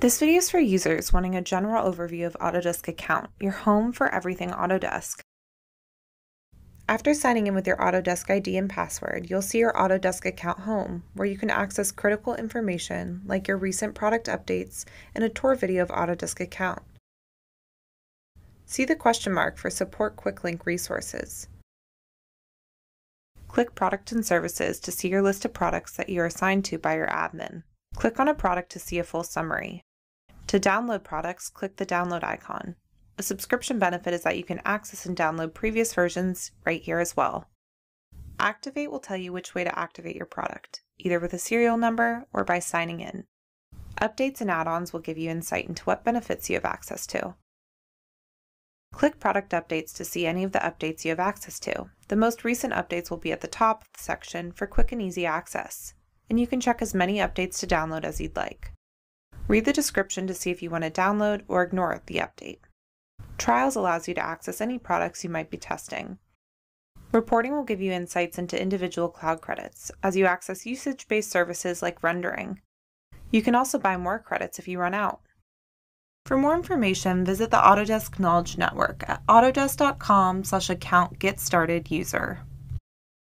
This video is for users wanting a general overview of Autodesk Account, your home for everything Autodesk. After signing in with your Autodesk ID and password, you'll see your Autodesk Account home, where you can access critical information like your recent product updates and a tour video of Autodesk Account. See the question mark for Support Quick Link resources. Click Product and Services to see your list of products that you are assigned to by your admin. Click on a product to see a full summary. To download products, click the download icon. A subscription benefit is that you can access and download previous versions right here as well. Activate will tell you which way to activate your product, either with a serial number or by signing in. Updates and add-ons will give you insight into what benefits you have access to. Click Product Updates to see any of the updates you have access to. The most recent updates will be at the top of the section for quick and easy access, and you can check as many updates to download as you'd like. Read the description to see if you want to download or ignore the update. Trials allows you to access any products you might be testing. Reporting will give you insights into individual cloud credits as you access usage-based services like rendering. You can also buy more credits if you run out. For more information, visit the Autodesk Knowledge Network at autodesk.com slash account get started user.